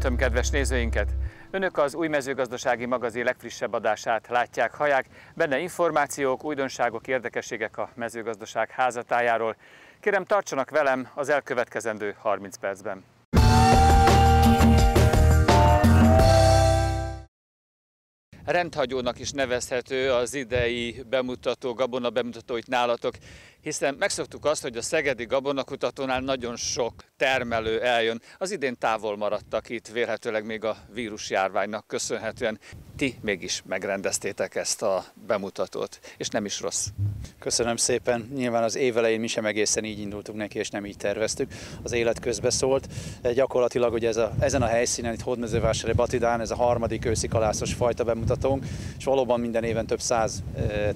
Köszöntöm kedves nézőinket! Önök az új mezőgazdasági magazin legfrissebb adását látják, haják. Benne információk, újdonságok, érdekességek a mezőgazdaság házatájáról. Kérem, tartsanak velem az elkövetkezendő 30 percben. rendhagyónak is nevezhető az idei bemutató, gabona bemutató itt nálatok, hiszen megszoktuk azt, hogy a Szegedi Gabonakutatónál nagyon sok termelő eljön. Az idén távol maradtak itt, vélhetőleg még a vírusjárványnak köszönhetően. Ti mégis megrendeztétek ezt a bemutatót, és nem is rossz. Köszönöm szépen. Nyilván az év elején mi sem egészen így indultunk neki, és nem így terveztük. Az élet közbe szólt. Gyakorlatilag hogy ez a, ezen a helyszínen, itt Hódmezővásárhely Batidán, ez a harmadik őszi kalászos fajta bemutatónk, és valóban minden éven több száz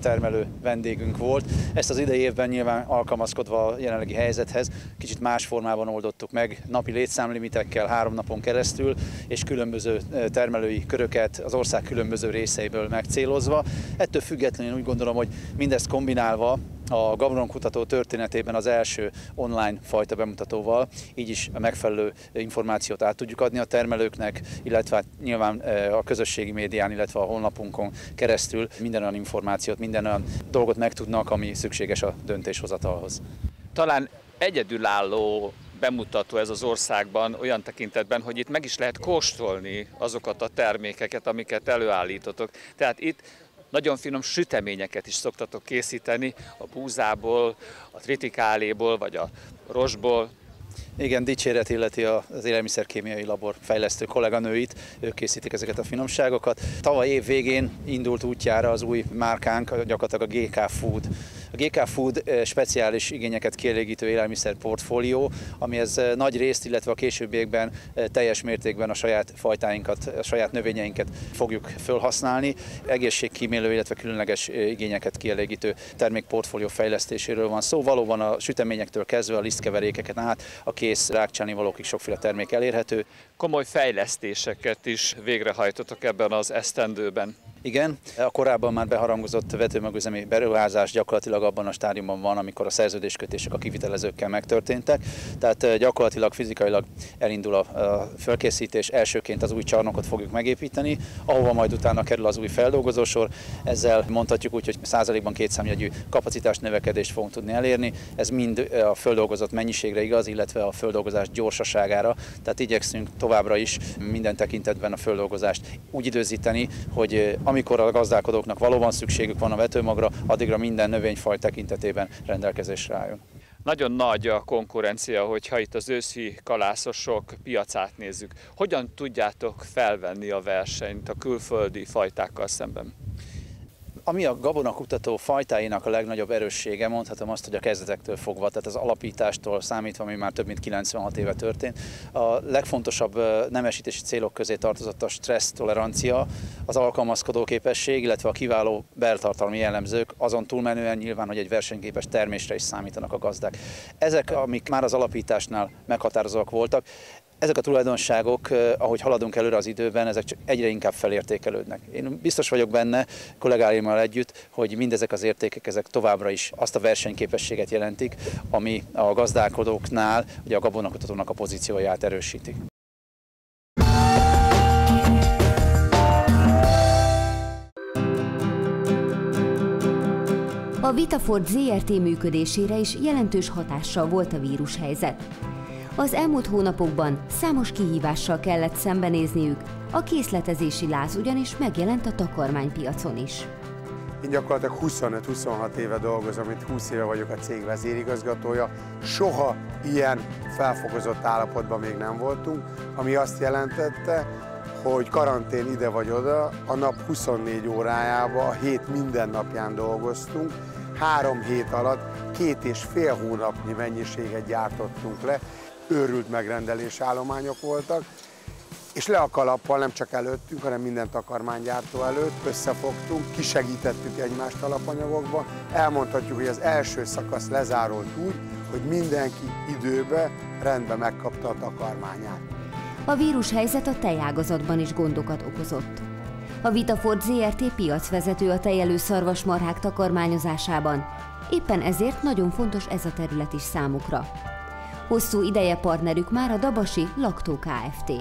termelő vendégünk volt. Ezt az idei évben nyilván alkalmazkodva a jelenlegi helyzethez, kicsit más formában oldottuk meg, napi létszámlimitekkel három napon keresztül, és különböző termelői köröket az ország különböző részeiből megcélozva. Ettől függetlenül úgy gondolom, hogy mindezt kombinálva a gabononkutató történetében az első online fajta bemutatóval, így is a megfelelő információt át tudjuk adni a termelőknek, illetve hát nyilván a közösségi médián, illetve a honlapunkon keresztül minden olyan információt, minden olyan dolgot megtudnak, ami szükséges a döntéshozatalhoz. Talán egyedülálló bemutató ez az országban olyan tekintetben, hogy itt meg is lehet kóstolni azokat a termékeket, amiket előállítotok. Tehát itt nagyon finom süteményeket is szoktatok készíteni a búzából, a tritikáléból vagy a rosból. Igen, dicséret illeti az élelmiszerkémiai labor fejlesztő kolléganőit, ők készítik ezeket a finomságokat. Tavaly év végén indult útjára az új márkánk, gyakorlatilag a GK Food a GK Food speciális igényeket kielégítő élelmiszer portfólió, amihez nagy részt, illetve a későbbiekben teljes mértékben a saját fajtáinkat, a saját növényeinket fogjuk felhasználni. Egészségkímélő, illetve különleges igényeket kielégítő termékportfólió fejlesztéséről van szó. Valóban a süteményektől kezdve a lisztkeverékeken át a kész rákcsáni valókig sokféle termék elérhető. Komoly fejlesztéseket is végrehajtottak ebben az esztendőben. Igen, a korábban már beharangozott vetőmagüzemi beruházás gyakorlatilag abban a stádiumban van, amikor a szerződéskötések a kivitelezőkkel megtörténtek. Tehát gyakorlatilag fizikailag elindul a fölkészítés, elsőként az új csarnokot fogjuk megépíteni, ahova majd utána kerül az új feldolgozósor. Ezzel mondhatjuk úgy, hogy százalékban kétszámjegyű kapacitás növekedést fogunk tudni elérni. Ez mind a földolgozott mennyiségre igaz, illetve a földolgozás gyorsaságára. Tehát igyekszünk továbbra is minden tekintetben a földolgozást úgy időzíteni, hogy amikor a gazdálkodóknak valóban szükségük van a vetőmagra, addigra minden növényfaj tekintetében rendelkezésre álljon. Nagyon nagy a konkurencia, hogyha itt az őszi kalászosok piacát nézzük. Hogyan tudjátok felvenni a versenyt a külföldi fajtákkal szemben? Ami a gabonakutató fajtáinak a legnagyobb erőssége, mondhatom azt, hogy a kezdetektől fogva, tehát az alapítástól számítva, ami már több mint 96 éve történt, a legfontosabb nemesítési célok közé tartozott a stressz tolerancia, az alkalmazkodó képesség, illetve a kiváló beltartalmi jellemzők, azon túlmenően nyilván, hogy egy versenyképes termésre is számítanak a gazdák. Ezek, amik már az alapításnál meghatározóak voltak, ezek a tulajdonságok, ahogy haladunk előre az időben, ezek csak egyre inkább felértékelődnek. Én biztos vagyok benne, kollégáimmal együtt, hogy mindezek az értékek ezek továbbra is azt a versenyképességet jelentik, ami a gazdálkodóknál, ugye a gabonakutatónak a pozícióját erősíti. A Vitaford ZRT működésére is jelentős hatással volt a vírushelyzet. Az elmúlt hónapokban számos kihívással kellett szembenézniük, a készletezési láz ugyanis megjelent a takarmánypiacon is. Én gyakorlatilag 25-26 éve dolgozom, mint 20 éve vagyok a cég vezérigazgatója. Soha ilyen felfogozott állapotban még nem voltunk, ami azt jelentette, hogy karantén ide vagy oda, a nap 24 órájába, a hét minden napján dolgoztunk, három hét alatt két és fél hónapnyi mennyiséget gyártottunk le, őrült megrendelés állományok voltak, és le a kalappal nem csak előttünk, hanem minden takarmánygyártó előtt összefogtunk, kisegítettük egymást alapanyagokba, elmondhatjuk, hogy az első szakasz lezárult úgy, hogy mindenki időbe rendbe megkapta a takarmányát. A vírushelyzet a tejágazatban is gondokat okozott. A Vitaford ZRT piacvezető a tejelő szarvasmarhák takarmányozásában, éppen ezért nagyon fontos ez a terület is számukra. Hosszú ideje partnerük már a Dabasi Laktó Kft.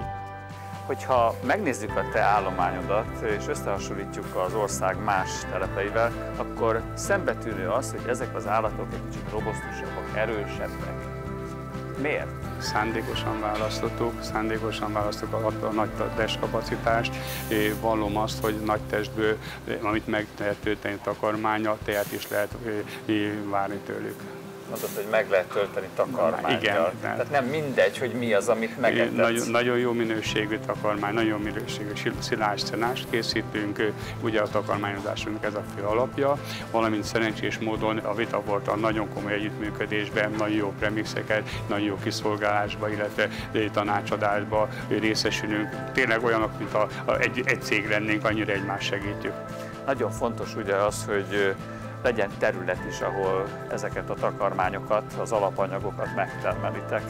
Hogyha megnézzük a te állományodat, és összehasonlítjuk az ország más telepeivel, akkor szembetűnő az, hogy ezek az állatok egy kicsit robosztusabbak, erősebbek. Miért? Szándékosan választottuk, szándékosan választottuk a, a nagy testkapacitást, vallom azt, hogy nagy testből, amit meg lehet tölteni takarmánya, tehet is lehet várni tőlük mondod, hogy meg lehet tölteni takarmányjal. Igen. Tehát nem mindegy, hogy mi az, amit megetetsz. Nagyon, nagyon jó minőségű takarmány, nagyon minőségű szilás szenást készítünk, ugye a takarmányozásunk ez a fő alapja, valamint szerencsés módon a Vita volt a nagyon komoly együttműködésben, nagyon jó premixeket, nagyon jó kiszolgálásba, illetve tanácsadásba részesülünk. Tényleg olyanok, mint a, a egy, egy cég lennénk, annyira egymást segítjük. Nagyon fontos ugye az, hogy legyen terület is, ahol ezeket a takarmányokat, az alapanyagokat megtermelitek.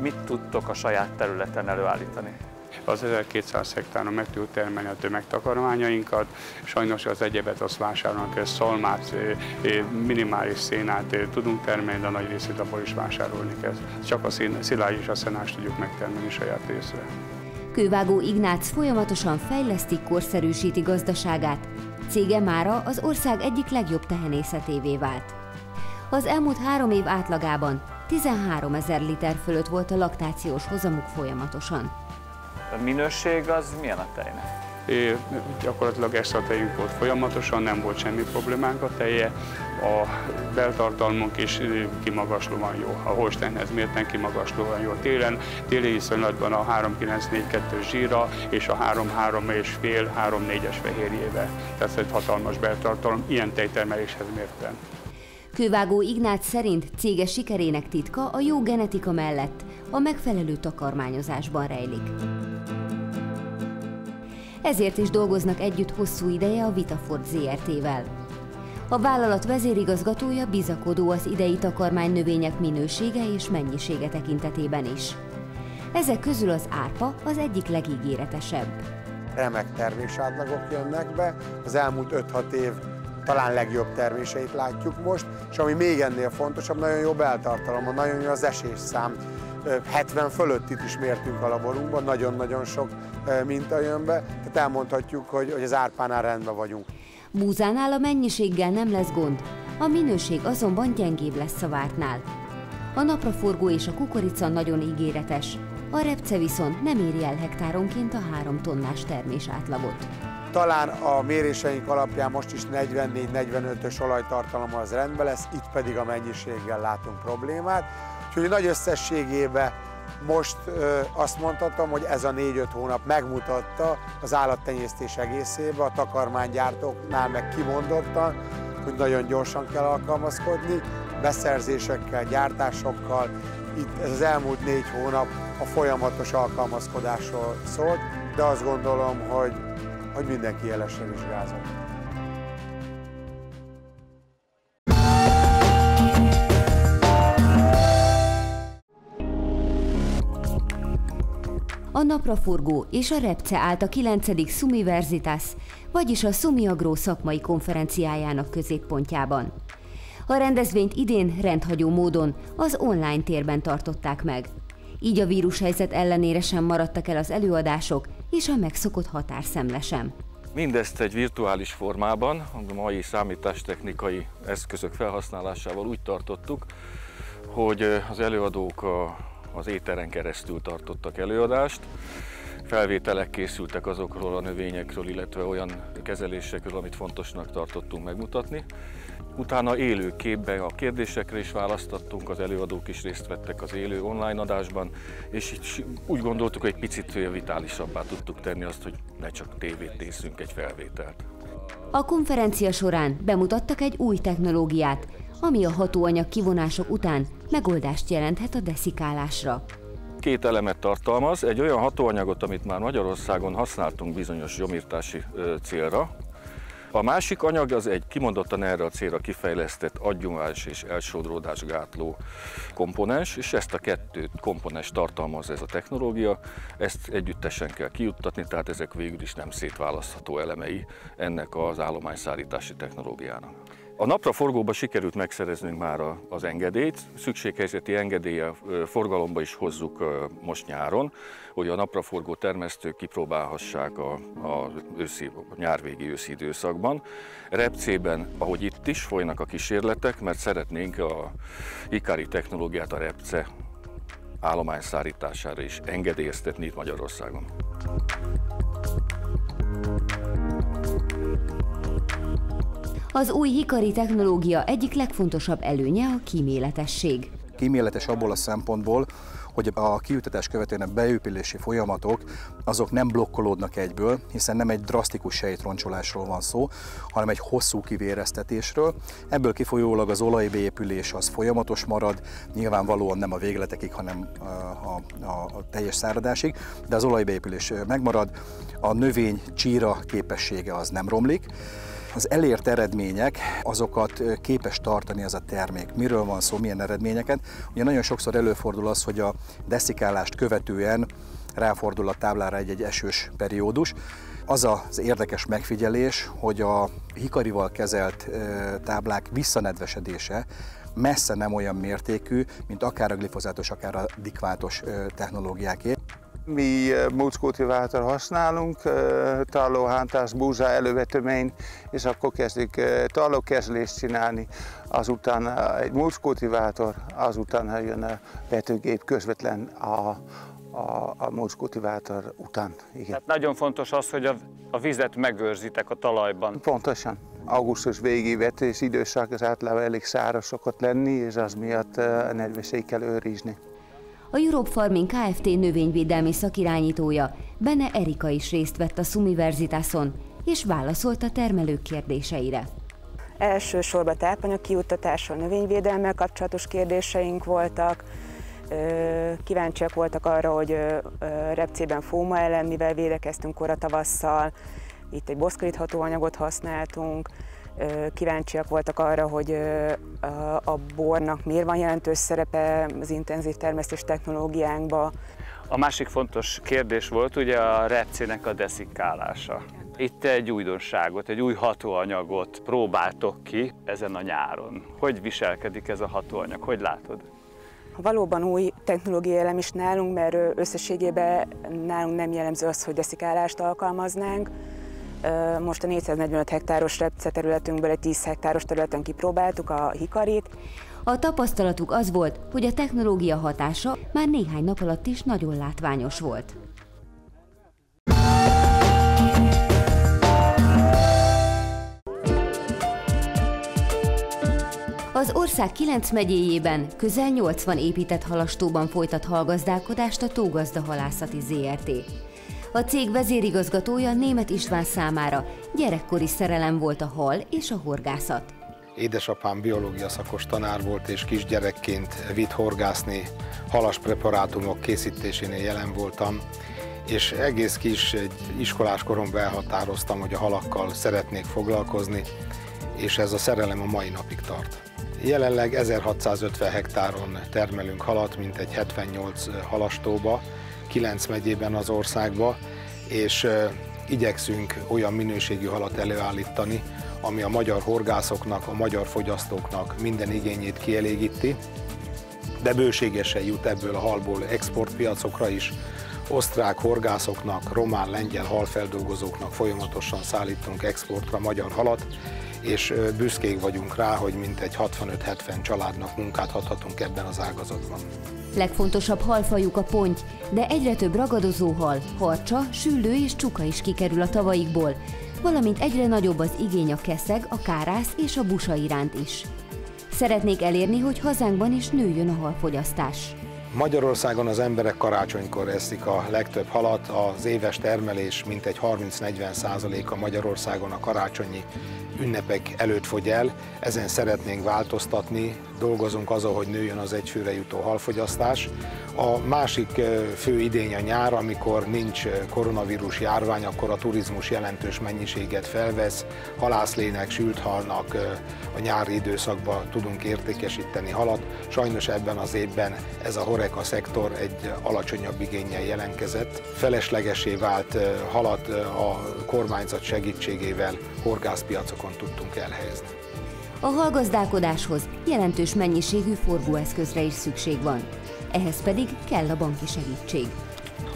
Mit tudtok a saját területen előállítani? Az 1200 hektáron meg tudjuk termelni a tömegtakarmányainkat. Sajnos az egyebet azt vásárolnak, ez szalmát, minimális szénát tudunk termelni, de a nagy részét abból is vásárolni kell. Csak a szilágy és a szenást tudjuk megtermelni saját részre. Kővágó Ignác folyamatosan fejleszti, korszerűsíti gazdaságát, Cége mára az ország egyik legjobb tehenészetévé vált. Az elmúlt három év átlagában 13 ezer liter fölött volt a laktációs hozamuk folyamatosan. A minőség az milyen a tejnek? Gyakorlatilag extra tejünk volt folyamatosan, nem volt semmi problémánk a teje, a beltartalmunk is kimagaslóan jó. A Holsteinhez mérten kimagaslóan jó. Télen, téli viszonylatban a 3,942 zsíra és a 3,3 és fél 3,4-es fehérjével. Tehát egy hatalmas beltartalom, ilyen tejtermeléshez mérten. Kővágó Ignác szerint cége sikerének titka a jó genetika mellett a megfelelő takarmányozásban rejlik. Ezért is dolgoznak együtt hosszú ideje a Vitaford ZRT-vel. A vállalat vezérigazgatója bizakodó az idei takarmány növények minősége és mennyisége tekintetében is. Ezek közül az árpa az egyik legígéretesebb. Remek termésátlagok jönnek be, az elmúlt 5-6 év talán legjobb terméseit látjuk most, és ami még ennél fontosabb, nagyon jó beltartalom, nagyon jó az esésszám. 70 fölöttit is mértünk a laborunkban, nagyon-nagyon sok minta jön be, tehát elmondhatjuk, hogy, hogy az árpánál rendben vagyunk. Búzánál a mennyiséggel nem lesz gond, a minőség azonban gyengébb lesz a vártnál. A napraforgó és a kukorica nagyon ígéretes, a repce viszont nem éri el hektáronként a 3 tonnás termés átlagot. Talán a méréseink alapján most is 44-45-ös olajtartalom az rendben lesz, itt pedig a mennyiséggel látunk problémát. Úgyhogy nagy összességében most ö, azt mondhatom, hogy ez a 4-5 hónap megmutatta az állattenyésztés egészében, a takarmánygyártóknál meg kimondottan, hogy nagyon gyorsan kell alkalmazkodni, beszerzésekkel, gyártásokkal. Itt ez az elmúlt négy hónap a folyamatos alkalmazkodásról szólt, de azt gondolom, hogy, hogy mindenki jelesen vizsgázott. A napraforgó és a repce állt a 9. Sumiversitas, vagyis a Sumiagró szakmai konferenciájának középpontjában. A rendezvényt idén rendhagyó módon az online térben tartották meg. Így a vírushelyzet ellenére sem maradtak el az előadások és a megszokott határszemle sem. Mindezt egy virtuális formában, a mai számítástechnikai eszközök felhasználásával úgy tartottuk, hogy az előadók a az éteren keresztül tartottak előadást. Felvételek készültek azokról a növényekről, illetve olyan kezelésekről, amit fontosnak tartottunk megmutatni. Utána élő képben a kérdésekre is választottunk, az előadók is részt vettek az élő online adásban, és így úgy gondoltuk, hogy egy picit vitálisabbá tudtuk tenni azt, hogy ne csak tévét nézzünk egy felvételt. A konferencia során bemutattak egy új technológiát, ami a hatóanyag kivonások után megoldást jelenthet a deszikálásra. Két elemet tartalmaz, egy olyan hatóanyagot, amit már Magyarországon használtunk bizonyos gyomírtási célra, a másik anyag az egy kimondottan erre a célra kifejlesztett adjuvás és elsodródás gátló komponens, és ezt a kettő komponens tartalmaz ez a technológia, ezt együttesen kell kijuttatni, tehát ezek végül is nem szétválasztható elemei ennek az állományszállítási technológiának. A napraforgóba sikerült megszereznünk már az engedélyt, szükséghelyzeti engedélye forgalomba is hozzuk most nyáron, hogy a napraforgó termesztők kipróbálhassák a, a, őszi, nyárvégi őszi időszakban. Repcében, ahogy itt is folynak a kísérletek, mert szeretnénk a ikári technológiát a repce állomány szállítására is engedélyeztetni itt Magyarországon. Az új hikari technológia egyik legfontosabb előnye a kíméletesség. Kíméletes abból a szempontból, hogy a kiütetés követően beépülési folyamatok azok nem blokkolódnak egyből, hiszen nem egy drasztikus sejtroncsolásról van szó, hanem egy hosszú kivéreztetésről. Ebből kifolyólag az olajbeépülés az folyamatos marad, nyilvánvalóan nem a végletekig, hanem a, a, a teljes száradásig, de az olajbeépülés megmarad, a növény csíra képessége az nem romlik, az elért eredmények, azokat képes tartani az a termék. Miről van szó, milyen eredményeket? Ugye nagyon sokszor előfordul az, hogy a deszikálást követően ráfordul a táblára egy-egy esős periódus. Az az érdekes megfigyelés, hogy a hikarival kezelt táblák visszanedvesedése messze nem olyan mértékű, mint akár a glifozátos, akár a dikvátos technológiáké. Mi móckultivátor használunk, tarlóhántás, búzsa elővetemény, és akkor kezdjük tarlókezelést csinálni, azután egy móckultivátor, azután jön a vetőgép közvetlen a, a, a móckultivátor után. Igen. Tehát nagyon fontos az, hogy a, a vizet megőrzitek a talajban. Pontosan. Augusztus végi vetés időszak az általában elég száraz szokott lenni, és az miatt a nedveség kell őrizni. A Europe Farming Kft. növényvédelmi szakirányítója, Bene Erika is részt vett a Sumiverzitason, és válaszolt a termelők kérdéseire. Elsősorban tápanyag kiuttatással, növényvédelemmel kapcsolatos kérdéseink voltak, kíváncsiak voltak arra, hogy repcében fóma ellen mivel védekeztünk kora tavasszal, itt egy boszkorit hatóanyagot használtunk, kíváncsiak voltak arra, hogy a bornak miért van jelentős szerepe az intenzív termesztés technológiánkba. A másik fontos kérdés volt ugye a repcének a deszikálása. Itt egy újdonságot, egy új hatóanyagot próbáltok ki ezen a nyáron. Hogy viselkedik ez a hatóanyag? Hogy látod? Valóban új technológiai elem is nálunk, mert összességében nálunk nem jellemző az, hogy deszikálást alkalmaznánk, most a 445 hektáros repce területünkből egy 10 hektáros területen kipróbáltuk a hikarit. A tapasztalatuk az volt, hogy a technológia hatása már néhány nap alatt is nagyon látványos volt. Az ország 9 megyéjében közel 80 épített halastóban folytat hallgazdálkodást a Tógazda Halászati ZRT. A cég vezérigazgatója német István számára gyerekkori szerelem volt a hal és a horgászat. Édesapám biológia szakos tanár volt, és kisgyerekként vitt horgászni, halas preparátumok készítésénél jelen voltam, és egész kis egy iskolás koromban elhatároztam, hogy a halakkal szeretnék foglalkozni, és ez a szerelem a mai napig tart. Jelenleg 1650 hektáron termelünk halat, mint egy 78 halastóba, 9 megyében az országba, és igyekszünk olyan minőségű halat előállítani, ami a magyar horgászoknak, a magyar fogyasztóknak minden igényét kielégíti, de bőségesen jut ebből a halból exportpiacokra is. Osztrák horgászoknak, román, lengyel halfeldolgozóknak folyamatosan szállítunk exportra magyar halat, és büszkék vagyunk rá, hogy mintegy 65-70 családnak munkát adhatunk ebben az ágazatban. Legfontosabb halfajuk a ponty, de egyre több ragadozó hal, harcsa, süllő és csuka is kikerül a tavaikból, valamint egyre nagyobb az igény a keszeg, a kárász és a busa iránt is. Szeretnék elérni, hogy hazánkban is nőjön a halfogyasztás. Magyarországon az emberek karácsonykor eszik a legtöbb halat, az éves termelés mintegy 30-40 százaléka Magyarországon a karácsonyi ünnepek előtt fogy el, ezen szeretnénk változtatni, dolgozunk azon, hogy nőjön az egyfőre jutó halfogyasztás. A másik fő idény a nyár, amikor nincs koronavírus járvány, akkor a turizmus jelentős mennyiséget felvesz, halászlének, sült halnak a nyári időszakban tudunk értékesíteni halat. Sajnos ebben az évben ez a horeka szektor egy alacsonyabb igényel jelentkezett. Feleslegesé vált halat a kormányzat segítségével horgászpiacokon tudtunk elhelyezni. A hallgazdálkodáshoz jelentős mennyiségű forgóeszközre is szükség van. Ehhez pedig kell a banki segítség.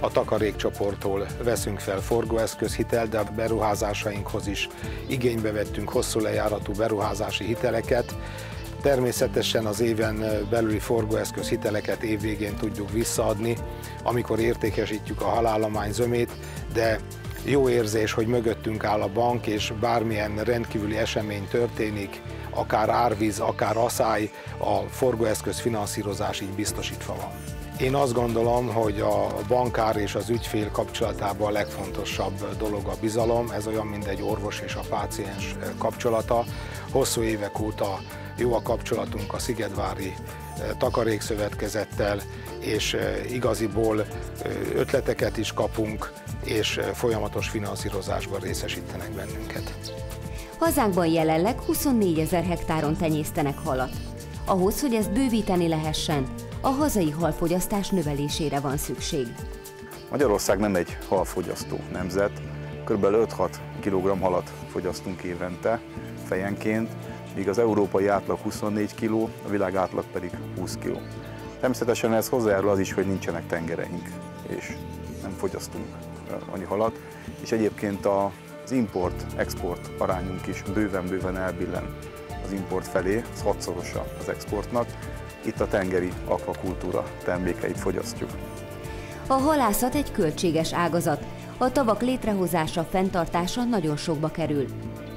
A takarékcsoporttól veszünk fel forgóeszközhitel, de a beruházásainkhoz is igénybe vettünk hosszú lejáratú beruházási hiteleket. Természetesen az éven belüli forgóeszköz hiteleket évvégén tudjuk visszaadni, amikor értékesítjük a halállomány zömét, de jó érzés, hogy mögöttünk áll a bank, és bármilyen rendkívüli esemény történik, akár árvíz, akár aszály, a forgóeszköz finanszírozás így biztosítva van. Én azt gondolom, hogy a bankár és az ügyfél kapcsolatában a legfontosabb dolog a bizalom. Ez olyan, mint egy orvos és a páciens kapcsolata. Hosszú évek óta jó a kapcsolatunk a Szigedvári takarékszövetkezettel, és igaziból ötleteket is kapunk, és folyamatos finanszírozásban részesítenek bennünket. Hazánkban jelenleg 24 ezer hektáron tenyésztenek halat. Ahhoz, hogy ezt bővíteni lehessen, a hazai halfogyasztás növelésére van szükség. Magyarország nem egy halfogyasztó nemzet, kb. 5-6 kg halat fogyasztunk évente fejenként, míg az európai átlag 24 kg, a világ átlag pedig 20 kg. Természetesen ez hozzájárul az is, hogy nincsenek tengereink, és nem fogyasztunk annyi halat, és egyébként az import-export arányunk is bőven-bőven elbillen az import felé, az hatszorosa az exportnak. Itt a tengeri akvakultúra termékeit fogyasztjuk. A halászat egy költséges ágazat. A tavak létrehozása, fenntartása nagyon sokba kerül.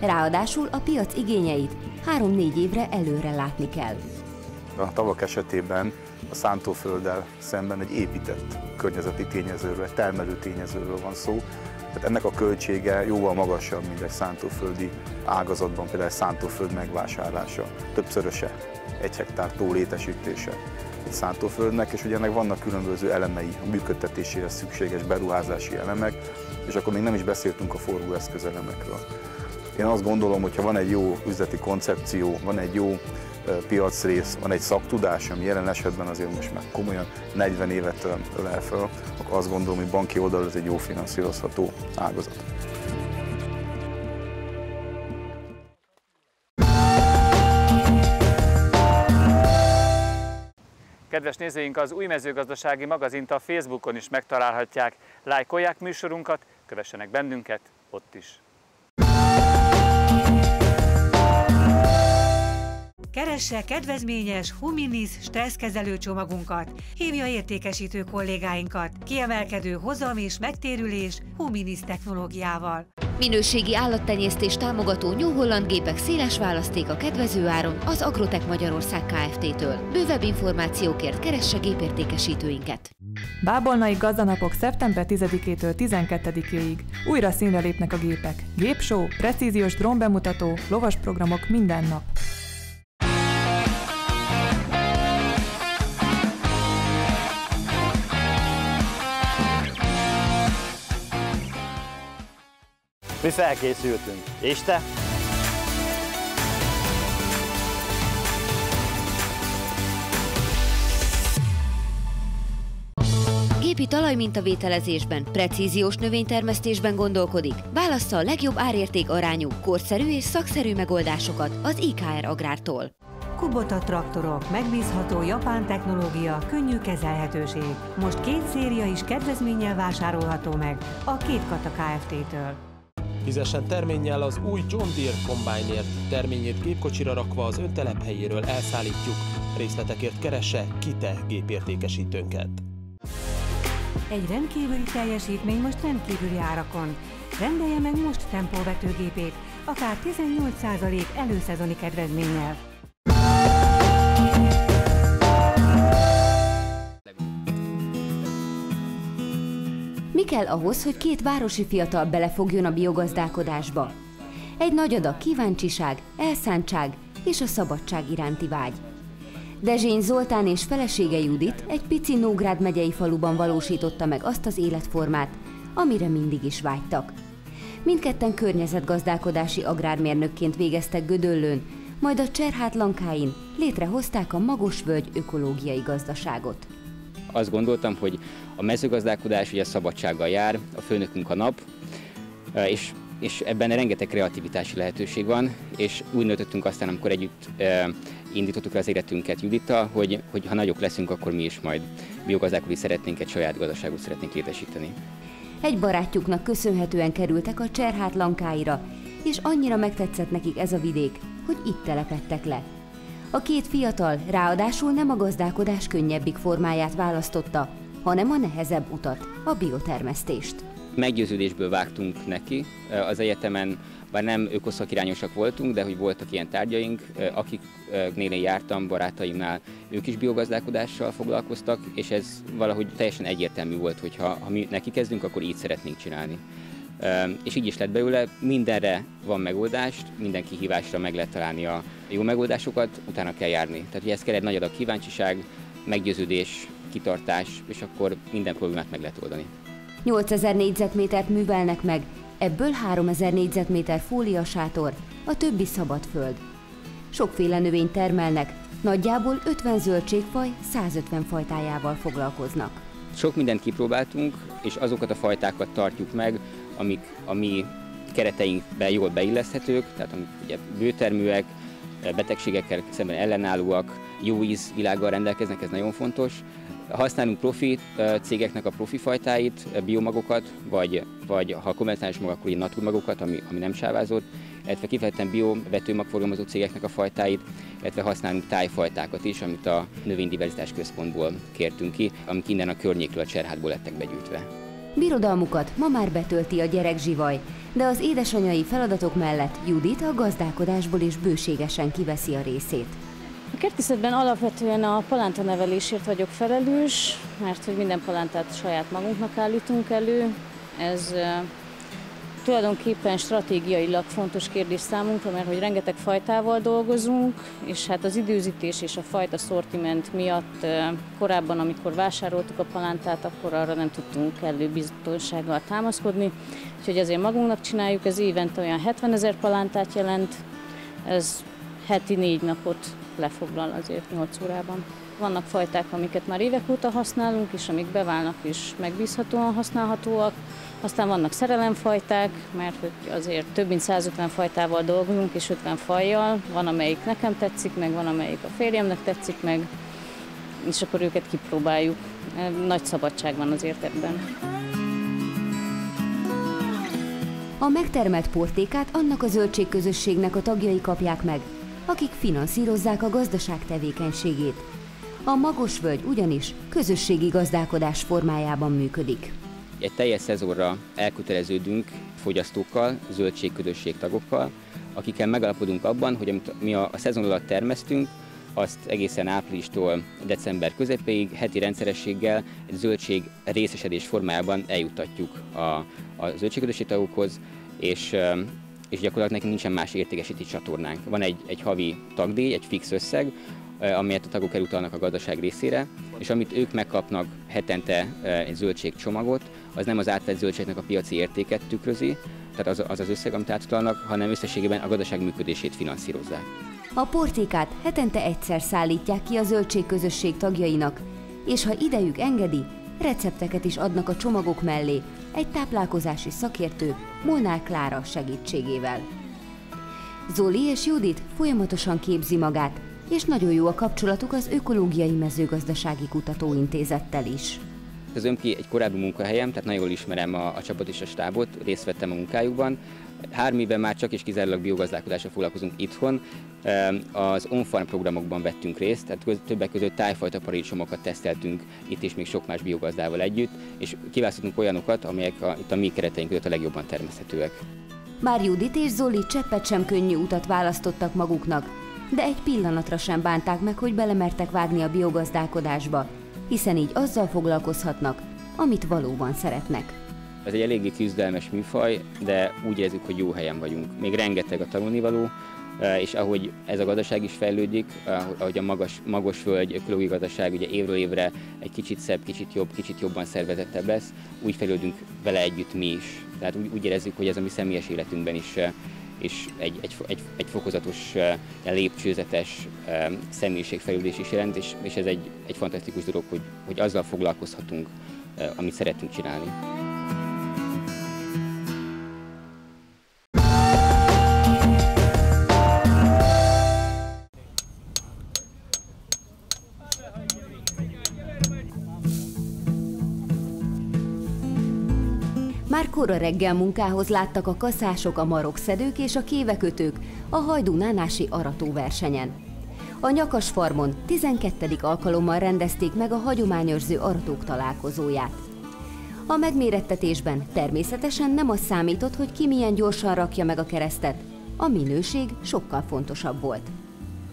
Ráadásul a piac igényeit három-négy évre előre látni kell. A tavak esetében a szántófölddel szemben egy épített környezeti tényezőről, termelő tényezőről van szó. Tehát ennek a költsége jóval magasabb, mint egy szántóföldi ágazatban, például egy szántóföld megvásárlása. Többszöröse egy hektár létesítése egy szántóföldnek, és ugye ennek vannak különböző elemei, a működtetéséhez szükséges beruházási elemek, és akkor még nem is beszéltünk a forgóeszközelemekről. Én azt gondolom, hogy ha van egy jó üzleti koncepció, van egy jó piacrész, van egy szaktudás, ami jelen esetben azért most már komolyan 40 évet ölel fel, akkor azt gondolom, hogy banki oldalról ez egy jó finanszírozható ágazat. Kedves nézőink, az új mezőgazdasági magazint a Facebookon is megtalálhatják. Lájkolják műsorunkat, kövessenek bennünket ott is. Keresse kedvezményes Huminis stresszkezelő csomagunkat, hívja értékesítő kollégáinkat, kiemelkedő hozam és megtérülés Huminis technológiával. Minőségi állattenyésztés támogató New Holland gépek széles választék a kedvező áron az Agrotech Magyarország Kft-től. Bővebb információkért keresse gépértékesítőinket. Bábolnai gazdanapok szeptember 10-től 12-ig. Újra színre lépnek a gépek. Gépshow, precíziós drónbemutató, lovas programok minden nap. Mi felkészültünk. És te? Gépi talajmintavételezésben, precíziós növénytermesztésben gondolkodik. Válassza a legjobb árérték arányú, korszerű és szakszerű megoldásokat az IKR Agrártól. Kubota traktorok, megbízható japán technológia, könnyű kezelhetőség. Most két széria is kedvezménnyel vásárolható meg a két Kata Kft-től. Fizessen terménnyel az új John Deere kombányért. Terményét gépkocsira rakva az ön telephelyéről elszállítjuk. Részletekért keresse Kite gépértékesítőnket. Egy rendkívüli teljesítmény most rendkívüli árakon. Rendelje meg most tempóvetőgépét, akár 18% előszezoni kedvezménnyel. Mi kell ahhoz, hogy két városi fiatal belefogjon a biogazdálkodásba? Egy nagy adag kíváncsiság, elszántság és a szabadság iránti vágy. Dezsény Zoltán és felesége Judit egy pici Nógrád megyei faluban valósította meg azt az életformát, amire mindig is vágytak. Mindketten környezetgazdálkodási agrármérnökként végeztek Gödöllőn, majd a Cserhát Lankáin létrehozták a Magosvölgy ökológiai gazdaságot. Azt gondoltam, hogy a mezőgazdálkodás ugye szabadsággal jár, a főnökünk a nap, és és ebben rengeteg kreativitási lehetőség van, és úgy nőttünk aztán, amikor együtt indítottuk az életünket Judittal, hogy, hogy ha nagyok leszünk, akkor mi is majd biogazdálkodni szeretnénk, egy saját gazdaságot szeretnénk létesíteni. Egy barátjuknak köszönhetően kerültek a Cserhát lankáira, és annyira megtetszett nekik ez a vidék, hogy itt telepettek le. A két fiatal ráadásul nem a gazdálkodás könnyebbik formáját választotta, hanem a nehezebb utat, a biotermesztést. Meggyőződésből vágtunk neki. Az egyetemen bár nem ökoszakirányosak voltunk, de hogy voltak ilyen tárgyaink, akiknél én jártam, barátaimnál, ők is biogazdálkodással foglalkoztak, és ez valahogy teljesen egyértelmű volt, hogy ha, ha mi neki kezdünk, akkor így szeretnénk csinálni. És így is lett belőle, mindenre van megoldás, minden kihívásra meg lehet találni a jó megoldásokat, utána kell járni. Tehát hogy ez kell egy nagy adag kíváncsiság, meggyőződés, kitartás, és akkor minden problémát meg lehet oldani. 8000 négyzetmétert művelnek meg, ebből 3000 négyzetméter fóliasátor, a többi szabad föld. Sokféle növényt termelnek, nagyjából 50 zöldségfaj 150 fajtájával foglalkoznak. Sok mindent kipróbáltunk, és azokat a fajtákat tartjuk meg, amik a mi kereteinkbe jól beilleszthetők, tehát amik ugye bőterműek, betegségekkel szemben ellenállóak, jó ízvilággal rendelkeznek, ez nagyon fontos. Használunk profi cégeknek a profi fajtáit, biomagokat, vagy, vagy ha konvencionális mag, akkor ilyen naturmagokat, ami, ami nem sávázott, illetve kifejezetten bio vetőmagforgalmazó cégeknek a fajtáit, illetve használunk tájfajtákat is, amit a Növénydiverzitás Központból kértünk ki, amik innen a környékről a cserhátból lettek begyűjtve. Birodalmukat ma már betölti a gyerek zsivaj, de az édesanyai feladatok mellett Judit a gazdálkodásból is bőségesen kiveszi a részét. A kertészetben alapvetően a palánta nevelésért vagyok felelős, mert hogy minden palántát saját magunknak állítunk elő. Ez tulajdonképpen stratégiailag fontos kérdés számunkra, mert hogy rengeteg fajtával dolgozunk, és hát az időzítés és a fajta szortiment miatt korábban, amikor vásároltuk a palántát, akkor arra nem tudtunk kellő biztonsággal támaszkodni, úgyhogy ezért magunknak csináljuk, ez évente olyan 70 ezer palántát jelent, ez heti négy napot lefoglal azért 8 órában. Vannak fajták, amiket már évek óta használunk, és amik beválnak és megbízhatóan használhatóak. Aztán vannak szerelemfajták, mert hogy azért több mint 150 fajtával dolgozunk, és 50 fajjal. Van, amelyik nekem tetszik, meg van, amelyik a férjemnek tetszik, meg és akkor őket kipróbáljuk. Nagy szabadság van azért ebben. A megtermelt portékát annak a zöldségközösségnek a tagjai kapják meg, akik finanszírozzák a gazdaság tevékenységét. A Magosvölgy ugyanis közösségi gazdálkodás formájában működik. Egy teljes szezonra elköteleződünk fogyasztókkal, zöldségközösség tagokkal, akikkel megalapodunk abban, hogy amit mi a, szezon alatt termesztünk, azt egészen áprilistól december közepéig heti rendszerességgel egy zöldség részesedés formájában eljuttatjuk a, a zöldségközösség tagokhoz, és és gyakorlatilag nekünk nincsen más értékesíti csatornánk. Van egy, egy havi tagdíj, egy fix összeg, amelyet a tagok elutalnak a gazdaság részére, és amit ők megkapnak hetente egy zöldségcsomagot, az nem az átvett zöldségnek a piaci értéket tükrözi, tehát az az, az összeg, amit átutalnak, hanem összességében a gazdaság működését finanszírozzák. A portékát hetente egyszer szállítják ki a zöldségközösség tagjainak, és ha idejük engedi, recepteket is adnak a csomagok mellé, egy táplálkozási szakértő Molnár Klára segítségével. Zoli és Judit folyamatosan képzi magát, és nagyon jó a kapcsolatuk az Ökológiai Mezőgazdasági Kutatóintézettel is. Az Ömki egy korábbi munkahelyem, tehát nagyon jól ismerem a, a csapat és a stábot, részt vettem a munkájukban. Három éven már csak és kizárólag biogazdálkodásra foglalkozunk itthon. Az on-farm programokban vettünk részt, tehát többek között tájfajta paradicsomokat teszteltünk itt és még sok más biogazdával együtt, és kiválasztottunk olyanokat, amelyek a, itt a mi kereteink között a legjobban termeszthetőek. Már Judit és Zoli cseppet sem könnyű utat választottak maguknak, de egy pillanatra sem bánták meg, hogy belemertek vágni a biogazdálkodásba, hiszen így azzal foglalkozhatnak, amit valóban szeretnek. Ez egy eléggé küzdelmes műfaj, de úgy érezzük, hogy jó helyen vagyunk. Még rengeteg a tanulnivaló, eh, és ahogy ez a gazdaság is fejlődik, ahogy a magas, magas föld ökológiai gazdaság ugye évről évre egy kicsit szebb, kicsit jobb, kicsit jobban szervezettebb lesz, úgy fejlődünk vele együtt mi is. Tehát úgy, úgy érezzük, hogy ez a mi személyes életünkben is eh, és egy, egy, egy, egy fokozatos, eh, lépcsőzetes személyiségfejlődés is jelent, és, és ez egy, egy fantasztikus dolog, hogy, hogy azzal foglalkozhatunk, amit szeretünk csinálni. Kora reggel munkához láttak a kaszások, a marokszedők és a kévekötők a Hajdú Nánási aratóversenyen. A Nyakas farmon 12. alkalommal rendezték meg a hagyományőrző aratók találkozóját. A megmérettetésben természetesen nem az számított, hogy ki milyen gyorsan rakja meg a keresztet. A minőség sokkal fontosabb volt.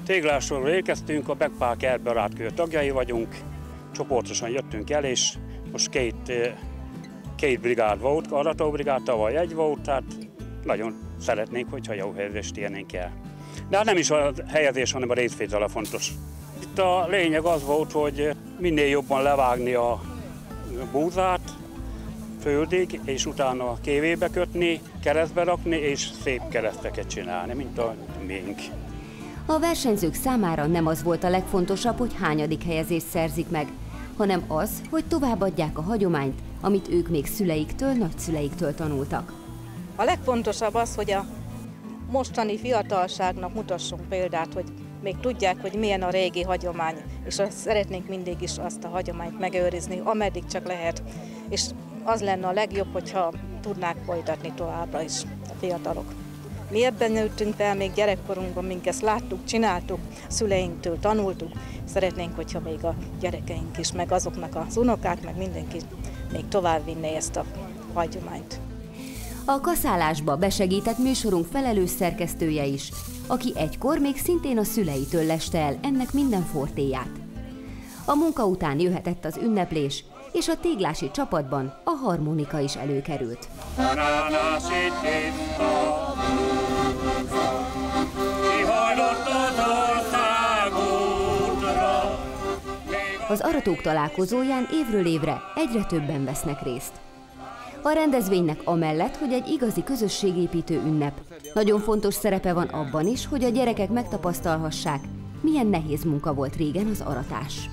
Téglásról érkeztünk, a Backpark Airbarát tagjai vagyunk, csoportosan jöttünk el, és most két, két brigád volt, aratóbrigád, tavaly egy volt, tehát nagyon szeretnénk, hogyha jó helyezést érnénk el. De hát nem is a helyezés, hanem a részvétel a fontos. Itt a lényeg az volt, hogy minél jobban levágni a búzát, földig, és utána kévébe kötni, keresztbe rakni, és szép kereszteket csinálni, mint a mink. A versenyzők számára nem az volt a legfontosabb, hogy hányadik helyezést szerzik meg, hanem az, hogy továbbadják a hagyományt, amit ők még szüleiktől, nagyszüleiktől tanultak. A legfontosabb az, hogy a mostani fiatalságnak mutassunk példát, hogy még tudják, hogy milyen a régi hagyomány, és szeretnénk mindig is azt a hagyományt megőrizni, ameddig csak lehet. És az lenne a legjobb, hogyha tudnák folytatni továbbra is a fiatalok. Mi ebben nőttünk fel még gyerekkorunkban, mink ezt láttuk, csináltuk, szüleinktől tanultuk. Szeretnénk, hogyha még a gyerekeink is, meg azoknak az unokák, meg mindenki még tovább ezt a hagyományt. A kaszálásba besegített műsorunk felelős szerkesztője is, aki egykor még szintén a szüleitől leste el ennek minden fortéját. A munka után jöhetett az ünneplés, és a téglási csapatban a harmonika is előkerült. Az aratók találkozóján évről évre egyre többen vesznek részt. A rendezvénynek amellett, hogy egy igazi közösségépítő ünnep, nagyon fontos szerepe van abban is, hogy a gyerekek megtapasztalhassák, milyen nehéz munka volt régen az aratás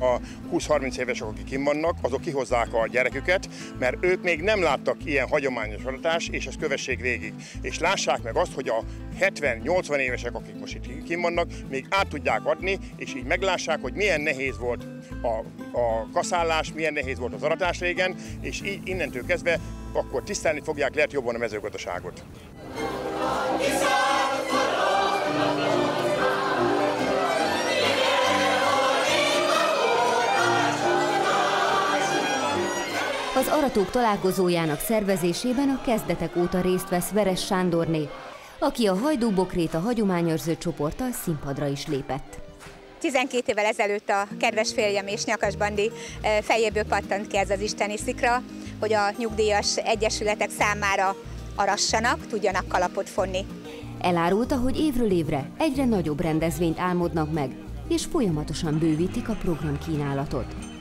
a 20-30 évesek, akik kim vannak, azok kihozzák a gyereküket, mert ők még nem láttak ilyen hagyományos adatás, és ezt kövessék végig. És lássák meg azt, hogy a 70-80 évesek, akik most itt kim vannak, még át tudják adni, és így meglássák, hogy milyen nehéz volt a, a kaszállás, milyen nehéz volt az aratás régen, és így innentől kezdve akkor tisztelni fogják lehet jobban a mezőgazdaságot. Az aratók találkozójának szervezésében a kezdetek óta részt vesz Veres Sándorné, aki a Hajdú a hagyományőrző csoporttal színpadra is lépett. 12 évvel ezelőtt a kedves férjem és Nyakas Bandi eh, fejéből pattant ki ez az isteni szikra, hogy a nyugdíjas egyesületek számára arassanak, tudjanak kalapot fonni. Elárulta, hogy évről évre egyre nagyobb rendezvényt álmodnak meg, és folyamatosan bővítik a programkínálatot.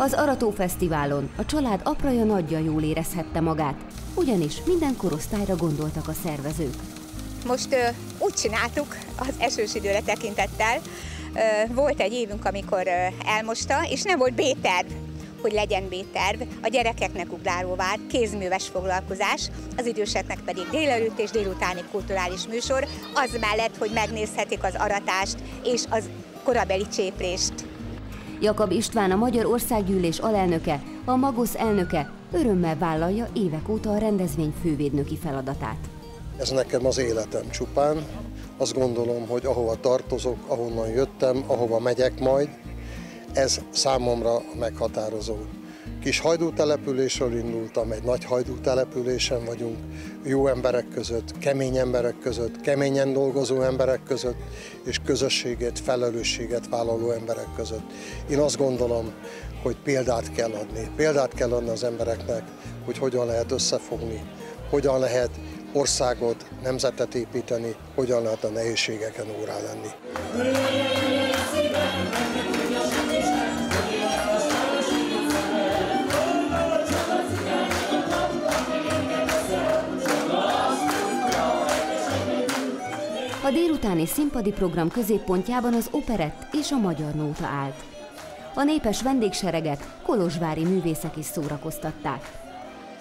Az Arató Fesztiválon a család apraja nagyja jól érezhette magát, ugyanis minden korosztályra gondoltak a szervezők. Most ö, úgy csináltuk az esős időre tekintettel, ö, volt egy évünk, amikor ö, elmosta, és nem volt B-terv hogy legyen B-terv, a gyerekeknek ugrálóvár, kézműves foglalkozás, az időseknek pedig délelőtt és délutáni kulturális műsor, az mellett, hogy megnézhetik az aratást és az korabeli cséplést. Jakab István a Magyar Országgyűlés alelnöke, a Magosz elnöke örömmel vállalja évek óta a rendezvény fővédnöki feladatát. Ez nekem az életem csupán. Azt gondolom, hogy ahova tartozok, ahonnan jöttem, ahova megyek majd, ez számomra meghatározó. Kis hajdútelepülésről indultam, egy nagy hajdútelepülésen vagyunk, jó emberek között, kemény emberek között, keményen dolgozó emberek között, és közösséget, felelősséget vállaló emberek között. Én azt gondolom, hogy példát kell adni. Példát kell adni az embereknek, hogy hogyan lehet összefogni, hogyan lehet országot, nemzetet építeni, hogyan lehet a nehézségeken órá lenni. A délutáni színpadi program középpontjában az operett és a magyar nóta állt. A népes vendégsereget kolozsvári művészek is szórakoztatták.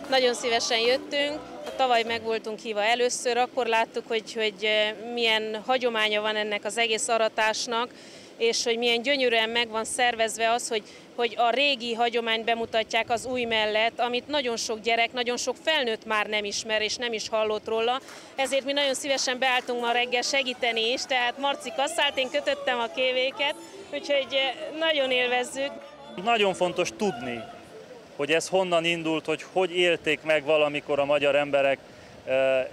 Nagyon szívesen jöttünk, tavaly meg voltunk hívva először, akkor láttuk, hogy, hogy milyen hagyománya van ennek az egész aratásnak, és hogy milyen gyönyörűen meg van szervezve az, hogy, hogy a régi hagyományt bemutatják az új mellett, amit nagyon sok gyerek, nagyon sok felnőtt már nem ismer és nem is hallott róla. Ezért mi nagyon szívesen beálltunk ma reggel segíteni is, tehát Marci kasszált, én kötöttem a kévéket, úgyhogy nagyon élvezzük. Nagyon fontos tudni, hogy ez honnan indult, hogy hogy élték meg valamikor a magyar emberek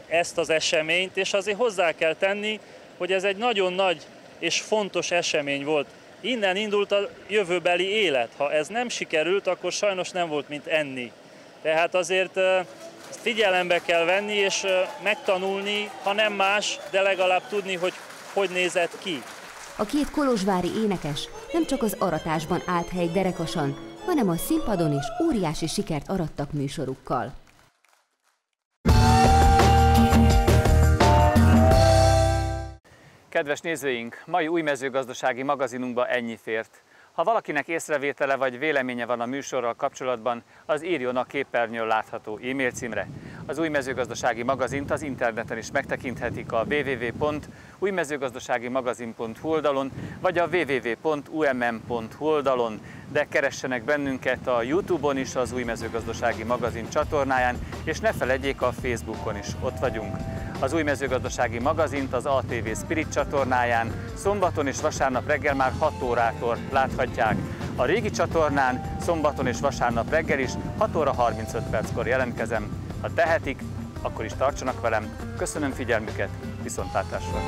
ezt az eseményt, és azért hozzá kell tenni, hogy ez egy nagyon nagy és fontos esemény volt. Innen indult a jövőbeli élet. Ha ez nem sikerült, akkor sajnos nem volt mint enni. Tehát azért ezt figyelembe kell venni és megtanulni, ha nem más, de legalább tudni, hogy hogy nézett ki. A két kolozsvári énekes nem csak az aratásban állt hely derekasan, hanem a színpadon is óriási sikert arattak műsorukkal. Kedves nézőink, mai új mezőgazdasági magazinunkba ennyi fért. Ha valakinek észrevétele vagy véleménye van a műsorral kapcsolatban, az írjon a képernyőn látható e-mail címre. Az új mezőgazdasági magazint az interneten is megtekinthetik a www.újmezőgazdaságimagazin.hu oldalon, vagy a www.umm.hu oldalon, de keressenek bennünket a Youtube-on is az új mezőgazdasági magazin csatornáján, és ne feledjék a Facebookon is, ott vagyunk. Az új mezőgazdasági magazint az ATV Spirit csatornáján szombaton és vasárnap reggel már 6 órától láthatják. A régi csatornán szombaton és vasárnap reggel is 6 óra 35 perckor jelentkezem. Ha tehetik, akkor is tartsanak velem. Köszönöm figyelmüket, viszontlátásra!